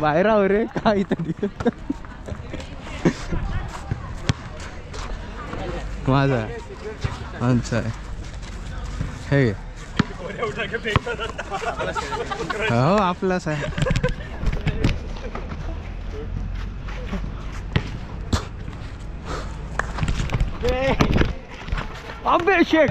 बाहेर आहो रे काहीतरी माझा आहे आमचा आहे. हे घे. हो आपलाच आहे. अभिषेक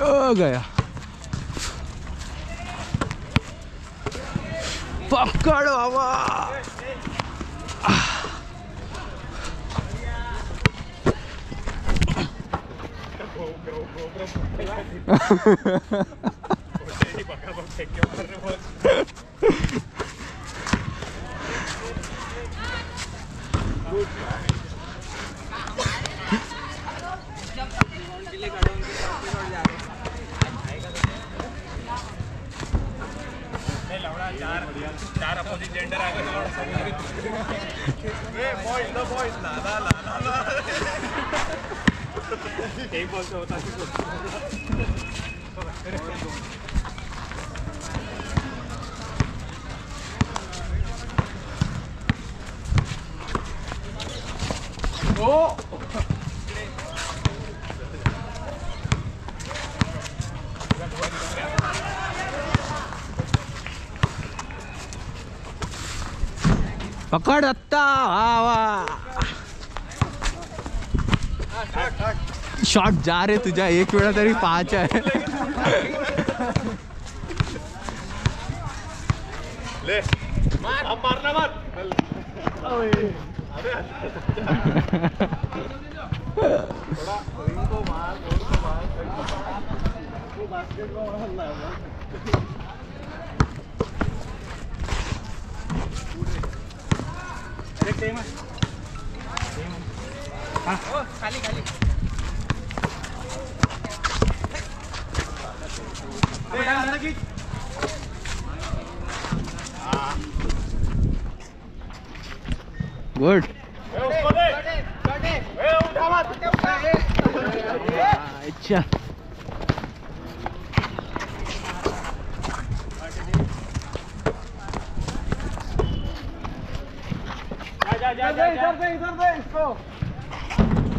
ओ गया। पकड़ ゲームボー。おかるだった。わーわー。शॉट जा रे तुझ्या एक वेळा तरी पाच आहे खाली खाली। गुड। अच्छा।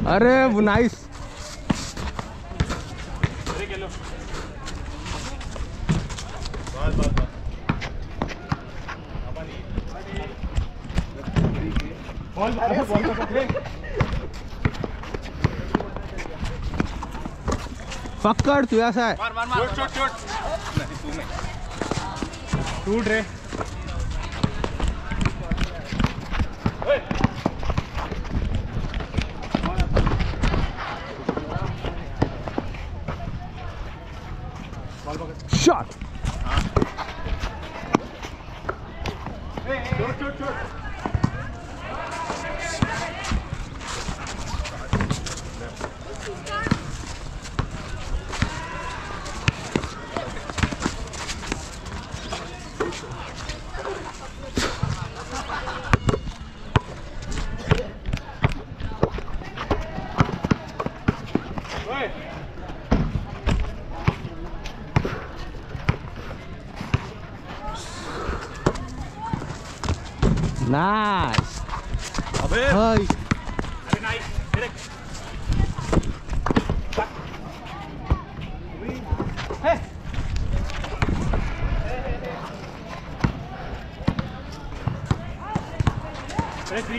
अरे नाइस पकड़ तू ऐसा है। टूट रे। Nice. Abir. Hoy. Very nice. Hey.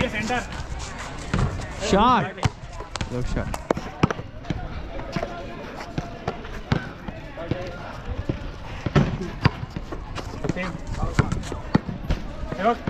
Center. Shot. Low shot. Same. Look.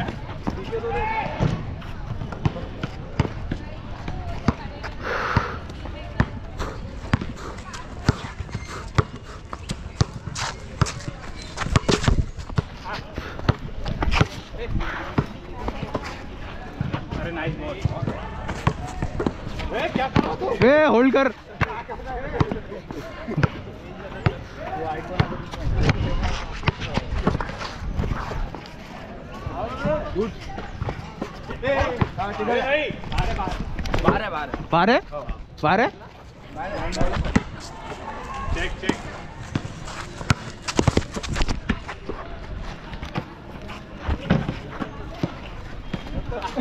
ए होल्ड कर। पारे पारे Check, check.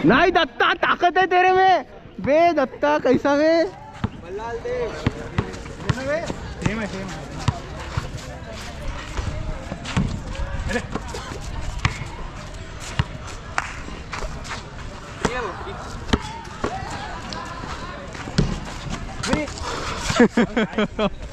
नहीं दत्ता ताकत है तेरे में। बे दत्ता कैसा बे बल्लाल देव सेम है, सेम है. अरे, ये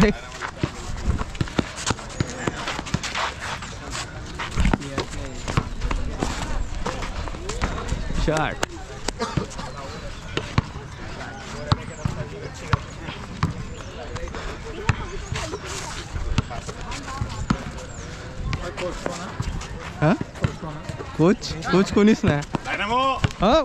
देख शॉट हाँ कोच कोच कोणीच नाही. हो।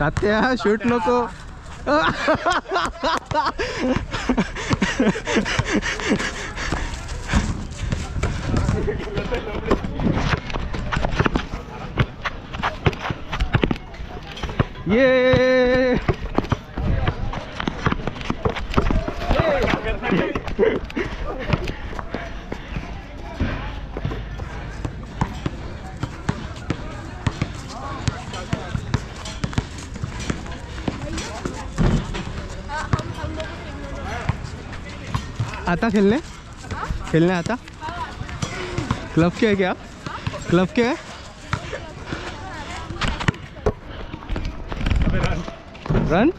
तात्या शूट नको. ये. आता खेलने? खेलने आता? क्लब के है क्या? क्लब के है? रन.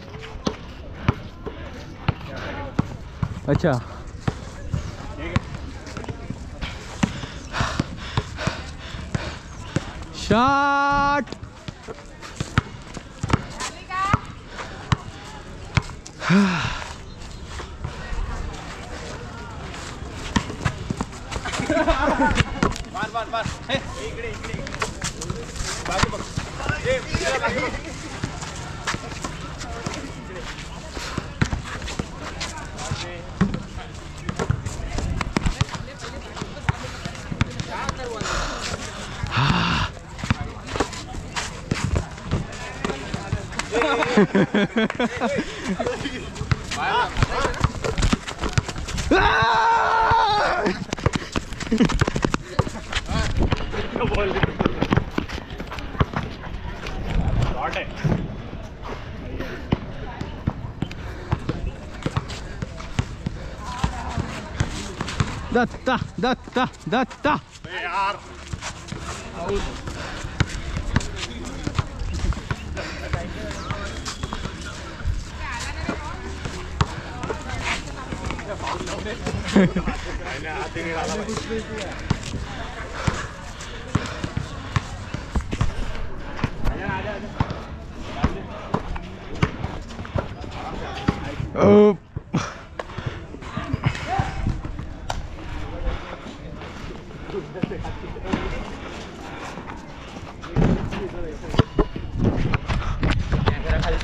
अच्छा। शॉट मार मार मार इकडे इकडे बाजू बघ हे, इकडे बाजू बघ. बॉल शॉट आहे दत्ता दत्ता दत्ता ए यार नाही, नाही,